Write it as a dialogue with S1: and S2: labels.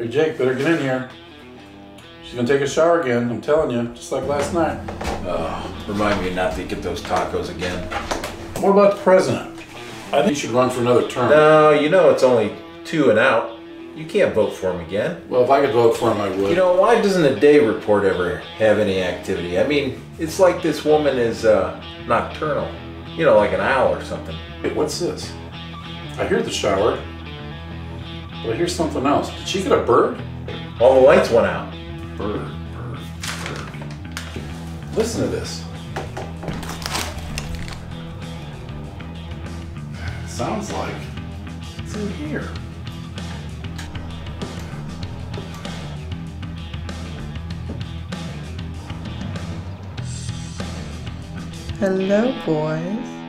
S1: Hey, Jake, better get in here. She's gonna take a shower again, I'm telling you, just like last night.
S2: Oh, remind me not to get those tacos again.
S1: What about the president? I think he should run for another term.
S2: No, you know it's only two and out. You can't vote for him again.
S1: Well, if I could vote for him, I would.
S2: You know, why doesn't a day report ever have any activity? I mean, it's like this woman is uh, nocturnal. You know, like an owl or something.
S1: Hey, what's this? I hear the shower, but I hear something else. Did she get a bird?
S2: All the lights went out.
S1: Bird, bird, bird. Listen to this. Sounds like it's in here.
S3: Hello, boys.